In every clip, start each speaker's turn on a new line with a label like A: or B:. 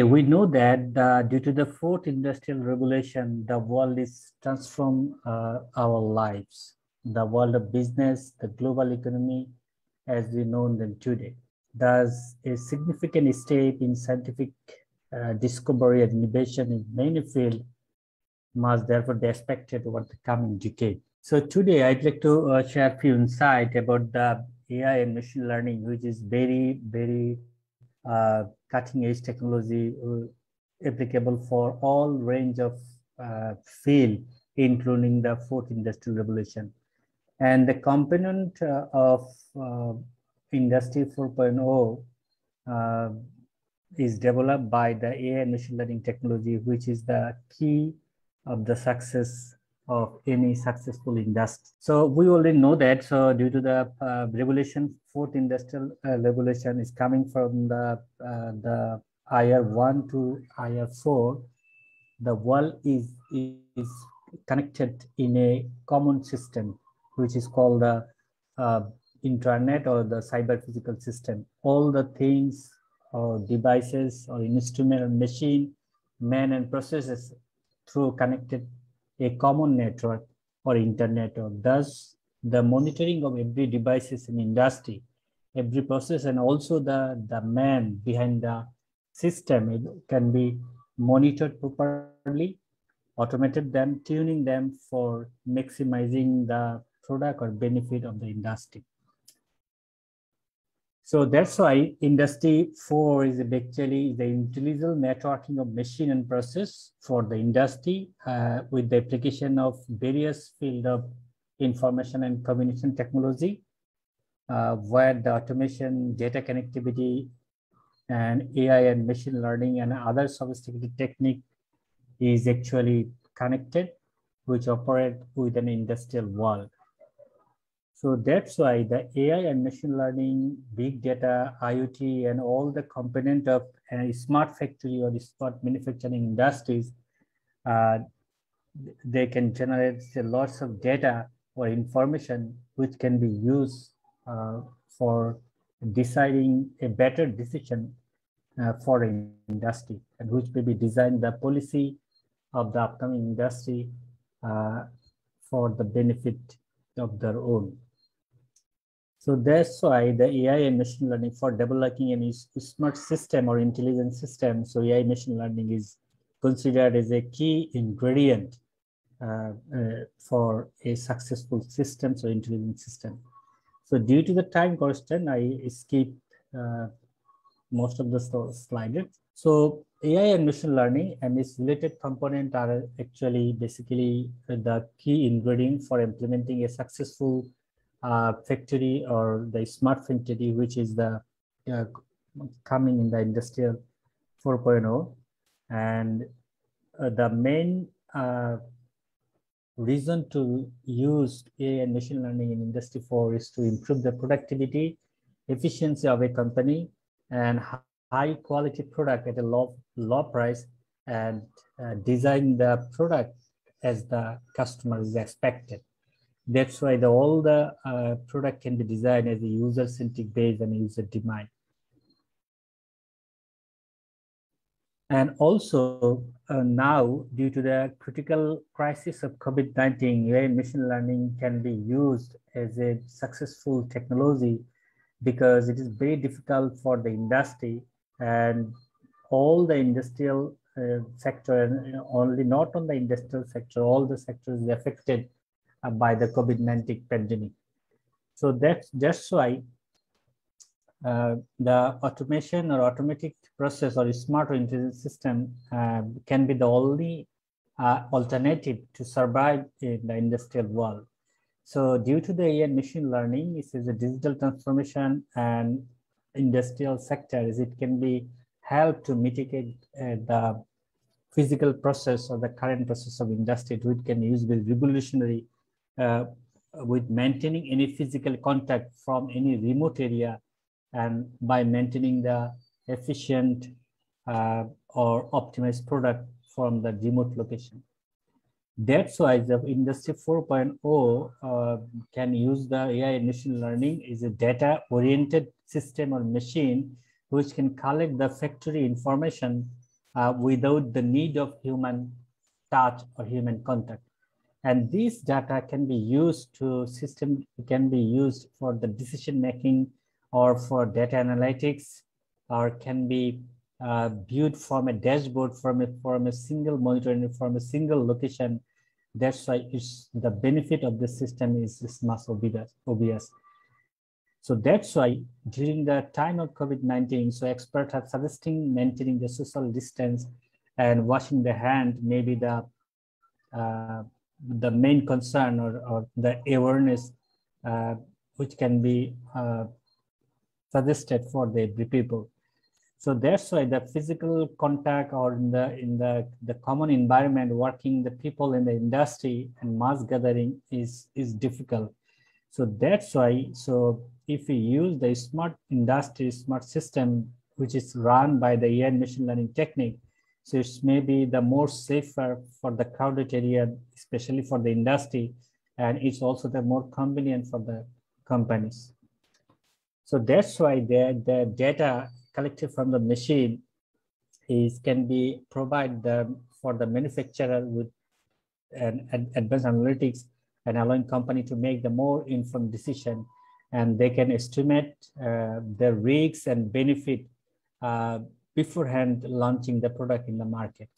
A: Okay, we know that uh, due to the fourth industrial revolution, the world is transformed uh, our lives. The world of business, the global economy, as we know them today. Thus, a significant step in scientific uh, discovery and innovation in many fields must therefore be expected over the coming decade. So today I'd like to uh, share a few insights about the AI and machine learning, which is very, very uh, cutting edge technology uh, applicable for all range of uh, field, including the fourth industrial revolution. And the component uh, of uh, industry 4.0 uh, is developed by the AI and machine learning technology, which is the key of the success of any successful industry. So we already know that. So due to the uh, revolution, fourth industrial uh, revolution is coming from the uh, the IR one to IR four. The world is is connected in a common system, which is called the uh, internet or the cyber physical system. All the things or devices or instrument or machine, man and processes through connected a common network or internet or thus the monitoring of every devices in industry, every process and also the, the man behind the system it can be monitored properly, automated them, tuning them for maximizing the product or benefit of the industry. So that's why industry four is actually the intelligent networking of machine and process for the industry uh, with the application of various field of information and communication technology, uh, where the automation, data connectivity, and AI and machine learning and other sophisticated technique is actually connected, which operate with an industrial world. So that's why the AI and machine learning, big data, IoT, and all the component of a smart factory or the smart manufacturing industries, uh, they can generate lots of data or information which can be used uh, for deciding a better decision uh, for an industry and which may be design the policy of the upcoming industry uh, for the benefit of their own. So that's why the AI and machine learning for developing any smart system or intelligent system. So AI machine learning is considered as a key ingredient uh, uh, for a successful system, so intelligent system. So due to the time constraint, I skip uh, most of the slides. So AI and machine learning and its related component are actually basically the key ingredient for implementing a successful uh, factory or the smart factory, which is the uh, coming in the industrial 4.0. And uh, the main uh, reason to use AI and machine learning in industry 4 is to improve the productivity, efficiency of a company and high quality product at a low, low price and uh, design the product as the customer is expected. That's why the, all the uh, product can be designed as a user-centric based and user demand. And also uh, now, due to the critical crisis of COVID-19, AI machine learning can be used as a successful technology because it is very difficult for the industry and all the industrial uh, sector, and only not on the industrial sector, all the sectors affected by the COVID-19 pandemic. So that's, that's why uh, the automation or automatic process or smart or intelligent system uh, can be the only uh, alternative to survive in the industrial world. So due to the AI machine learning, this is a digital transformation and industrial sectors, it can be helped to mitigate uh, the physical process or the current process of industry, which can use the revolutionary uh, with maintaining any physical contact from any remote area and by maintaining the efficient uh, or optimized product from the remote location. That's why the industry 4.0 uh, can use the AI machine learning is a data oriented system or machine which can collect the factory information uh, without the need of human touch or human contact. And this data can be used to system, can be used for the decision making or for data analytics, or can be uh, viewed from a dashboard from a, from a single monitoring from a single location. That's why it's, the benefit of the system is, is much obvious. obvious. So that's why during the time of COVID-19, so experts are suggesting maintaining the social distance and washing the hand, maybe the uh, the main concern or, or the awareness uh, which can be uh, suggested for the every people. So that's why the physical contact or in the in the, the common environment, working the people in the industry and mass gathering is, is difficult. So that's why, so if we use the smart industry, smart system, which is run by the AI machine learning technique, so it's maybe the more safer for the crowded area, especially for the industry, and it's also the more convenient for the companies. So that's why the, the data collected from the machine is can be provided for the manufacturer with an, an advanced analytics and allowing company to make the more informed decision and they can estimate uh, the risks and benefit uh, beforehand launching the product in the market.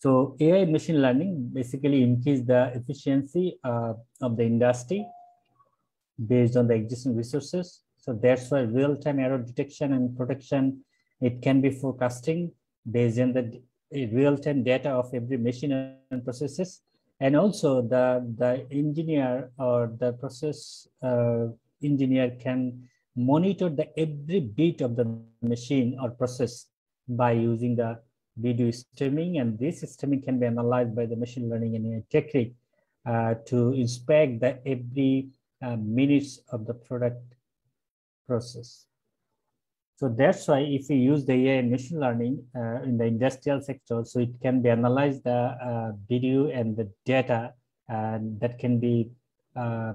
A: So AI machine learning basically increase the efficiency uh, of the industry based on the existing resources. So that's why real-time error detection and protection, it can be forecasting based on the real-time data of every machine and processes and also the the engineer or the process uh, engineer can monitor the every bit of the machine or process by using the video streaming and this streaming can be analyzed by the machine learning and AI technique uh, to inspect the every uh, minutes of the product process. So that's why if we use the AI and machine learning uh, in the industrial sector, so it can be analyzed the uh, video and the data and that can be uh,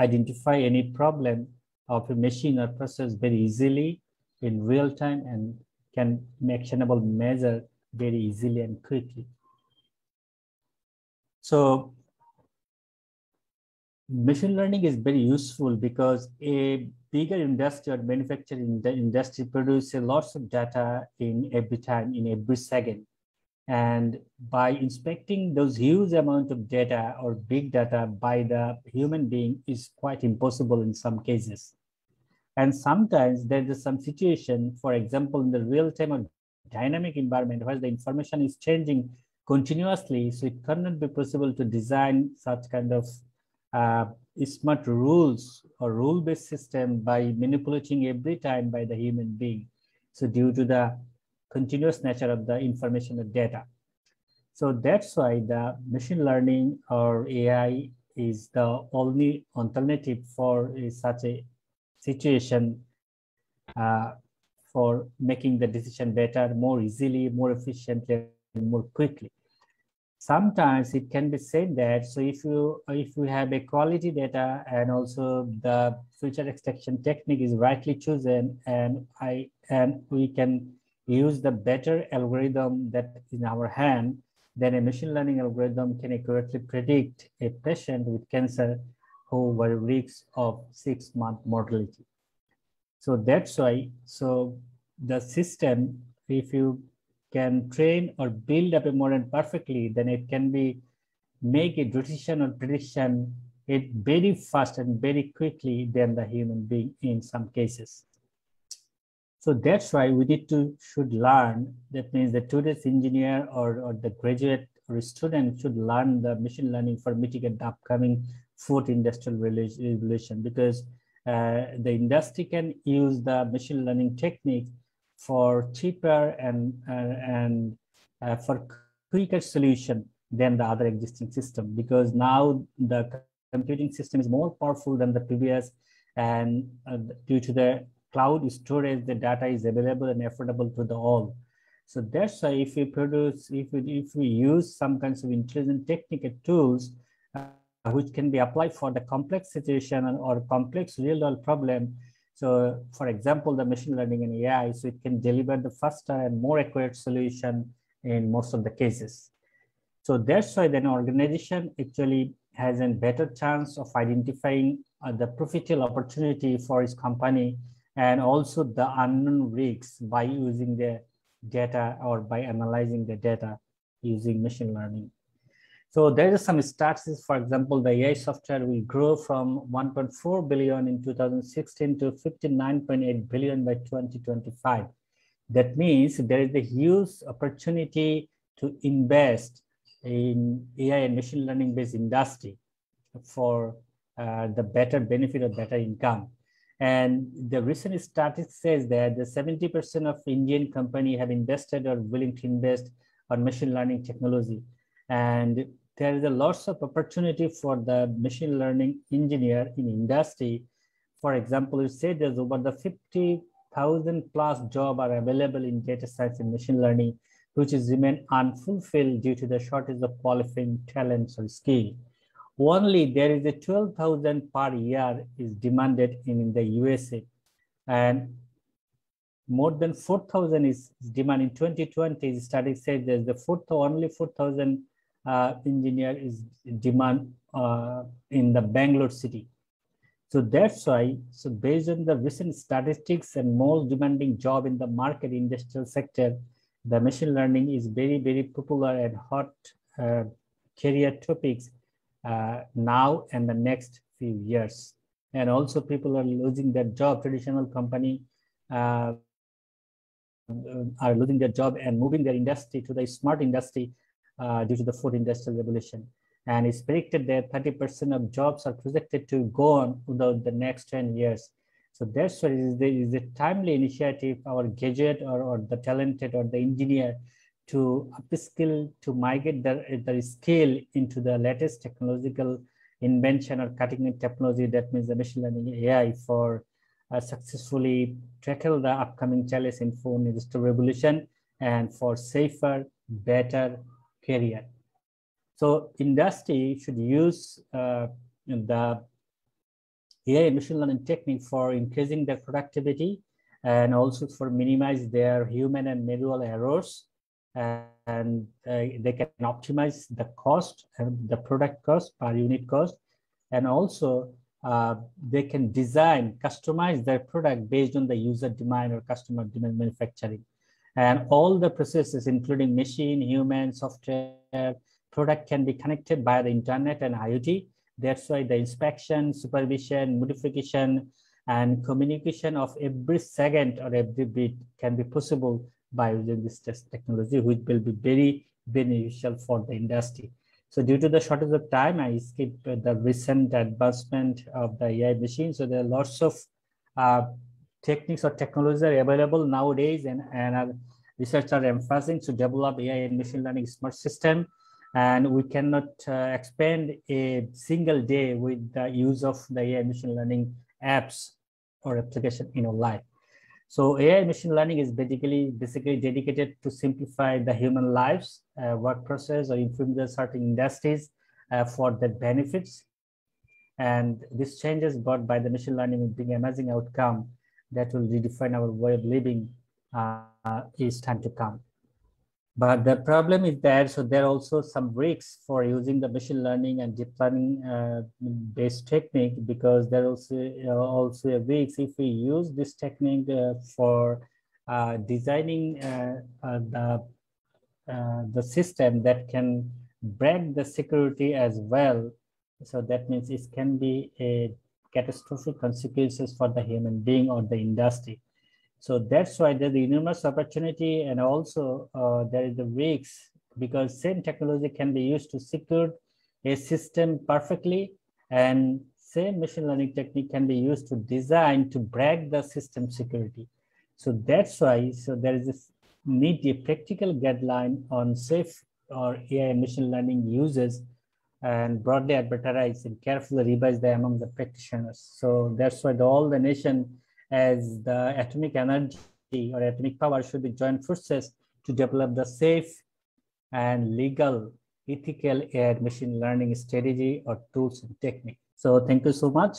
A: identify any problem of a machine or process very easily in real time and can actionable measure very easily and quickly. So machine learning is very useful because a bigger industry or manufacturing industry produces lots of data in every time, in every second. And by inspecting those huge amount of data or big data by the human being is quite impossible in some cases. And sometimes there is some situation, for example, in the real time or dynamic environment where the information is changing continuously. So it cannot be possible to design such kind of uh, smart rules or rule-based system by manipulating every time by the human being. So due to the continuous nature of the information and data. So that's why the machine learning or AI is the only alternative for such a situation uh, for making the decision better, more easily, more efficiently, more quickly. Sometimes it can be said that so if you if you have a quality data and also the feature extraction technique is rightly chosen and i and we can use the better algorithm that in our hand then a machine learning algorithm can accurately predict a patient with cancer who weeks of six month mortality so that's why so the system if you can train or build up a model perfectly, then it can be make a decision or prediction it very fast and very quickly than the human being in some cases. So that's why we need to should learn. That means the today's engineer or, or the graduate or student should learn the machine learning for mitigate the upcoming fourth industrial revolution because uh, the industry can use the machine learning technique for cheaper and, uh, and uh, for quicker solution than the other existing system because now the computing system is more powerful than the previous and uh, due to the cloud storage the data is available and affordable to the all. So that's why if we produce if we if we use some kinds of intelligent technical tools uh, which can be applied for the complex situation or complex real world problem So for example, the machine learning and AI, so it can deliver the faster and more accurate solution in most of the cases. So that's why then organization actually has a better chance of identifying uh, the profitable opportunity for its company and also the unknown risks by using the data or by analyzing the data using machine learning. So there is some statistics, for example, the AI software will grow from 1.4 billion in 2016 to 59.8 billion by 2025. That means there is a huge opportunity to invest in AI and machine learning based industry for uh, the better benefit of better income. And the recent statistics says that the 70% of Indian company have invested or willing to invest on machine learning technology. And there is a lots of opportunity for the machine learning engineer in industry. For example, you say there's over the 50,000 plus job are available in data science and machine learning, which is remain unfulfilled due to the shortage of qualifying talents or skill. Only there is a 12,000 per year is demanded in, the USA and more than 4,000 is demand in 2020. The Study said there's the 4, only 4,000 uh, engineer is demand uh, in the Bangalore city. So that's why, so based on the recent statistics and most demanding job in the market industrial sector, the machine learning is very, very popular and hot uh, career topics uh, now and the next few years. And also people are losing their job, traditional company uh, are losing their job and moving their industry to the smart industry uh, due to the fourth industrial revolution. And it's predicted that 30% of jobs are projected to go on within the next 10 years. So that's why it is a timely initiative, our gadget or, or the talented or the engineer to upskill, to migrate their, their skill into the latest technological invention or cutting edge technology. That means the machine learning AI for uh, successfully tackle the upcoming challenge in fourth industrial revolution and for safer, better, career. So industry should use uh, the AI machine learning technique for increasing their productivity and also for minimize their human and manual errors. And uh, they can optimize the cost and the product cost per unit cost. And also uh, they can design, customize their product based on the user demand or customer demand manufacturing. And all the processes, including machine, human, software, product can be connected by the internet and IoT. That's why the inspection, supervision, modification, and communication of every second or every bit can be possible by using this technology, which will be very beneficial for the industry. So due to the shortage of time, I skip the recent advancement of the AI machine. So there are lots of uh, techniques or technologies are available nowadays and, and researchers are emphasizing to develop AI and machine learning smart system. And we cannot uh, expand a single day with the use of the AI machine learning apps or application in our life. So AI machine learning is basically basically dedicated to simplify the human lives, uh, work process, or improve the certain industries uh, for the benefits. And this changes brought by the machine learning will bring amazing outcome that will redefine our way of living uh, is time to come. But the problem is that, so there are also some risks for using the machine learning and deep learning uh, based technique because there also uh, also a risk if we use this technique uh, for uh, designing uh, uh, the the system that can break the security as well. So that means it can be a catastrophic consequences for the human being or the industry. So that's why there's the enormous opportunity and also uh, there is the risks because same technology can be used to secure a system perfectly and same machine learning technique can be used to design to break the system security. So that's why, so there is this need a practical guideline on safe or AI machine learning uses and broadly advertise and carefully revise them among the practitioners. So that's why the, all the nation as the atomic energy or atomic power should be joint forces to develop the safe and legal ethical AI machine learning strategy or tools and technique. So thank you so much.